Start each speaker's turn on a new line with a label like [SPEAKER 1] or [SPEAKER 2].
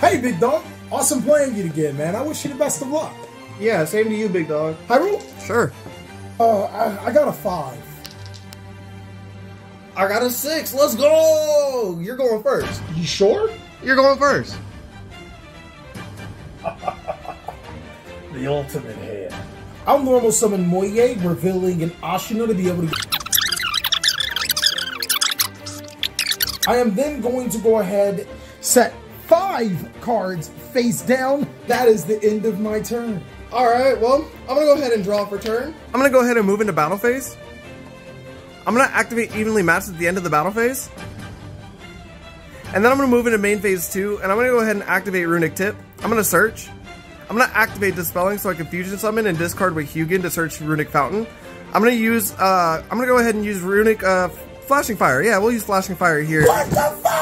[SPEAKER 1] Hey, big dog. Awesome playing you again, man. I wish you the best of luck.
[SPEAKER 2] Yeah, same to you, big dog.
[SPEAKER 1] Hyrule?
[SPEAKER 2] Sure.
[SPEAKER 1] Uh, I, I got a five.
[SPEAKER 2] I got a six. Let's go. You're going first.
[SPEAKER 1] You sure?
[SPEAKER 2] You're going first.
[SPEAKER 1] The ultimate hand. I'll normal summon Moye, revealing an Ashina to be able to. I am then going to go ahead, set five cards face down. That is the end of my turn.
[SPEAKER 2] All right. Well, I'm gonna go ahead and draw for turn.
[SPEAKER 3] I'm gonna go ahead and move into battle phase. I'm gonna activate evenly matched at the end of the battle phase. And then I'm gonna move into main phase two, and I'm gonna go ahead and activate Runick Tip. I'm gonna search. I'm gonna activate Dispelling so I can fusion summon and discard with Hugin to search Runick Fountain. I'm gonna use, uh, I'm gonna go ahead and use Runick, uh, Flashing Fire. Yeah, we'll use Flashing Fire here.
[SPEAKER 1] What the fuck?